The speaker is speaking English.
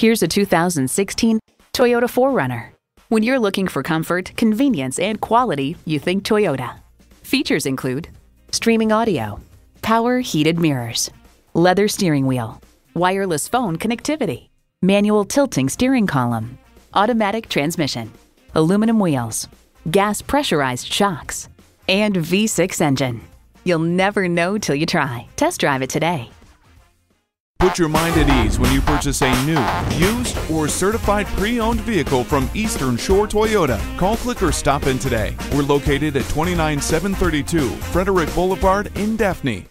Here's a 2016 Toyota 4Runner. When you're looking for comfort, convenience, and quality, you think Toyota. Features include streaming audio, power heated mirrors, leather steering wheel, wireless phone connectivity, manual tilting steering column, automatic transmission, aluminum wheels, gas pressurized shocks, and V6 engine. You'll never know till you try. Test drive it today. Put your mind at ease when you purchase a new, used, or certified pre owned vehicle from Eastern Shore Toyota. Call, click, or stop in today. We're located at 29732 Frederick Boulevard in Daphne.